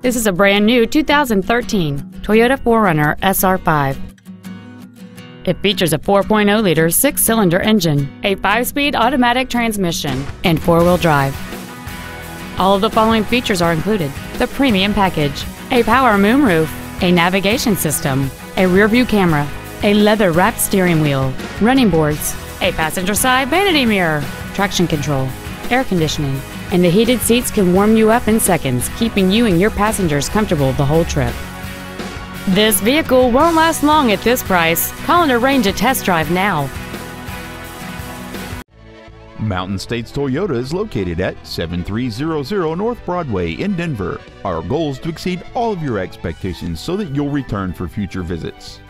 This is a brand new 2013 Toyota 4Runner SR5. It features a 4.0-liter six-cylinder engine, a five-speed automatic transmission, and four-wheel drive. All of the following features are included. The premium package, a power moonroof, a navigation system, a rear-view camera, a leather-wrapped steering wheel, running boards, a passenger side vanity mirror, traction control, air conditioning, and the heated seats can warm you up in seconds, keeping you and your passengers comfortable the whole trip. This vehicle won't last long at this price. Call and arrange a test drive now. Mountain States Toyota is located at 7300 North Broadway in Denver. Our goal is to exceed all of your expectations so that you'll return for future visits.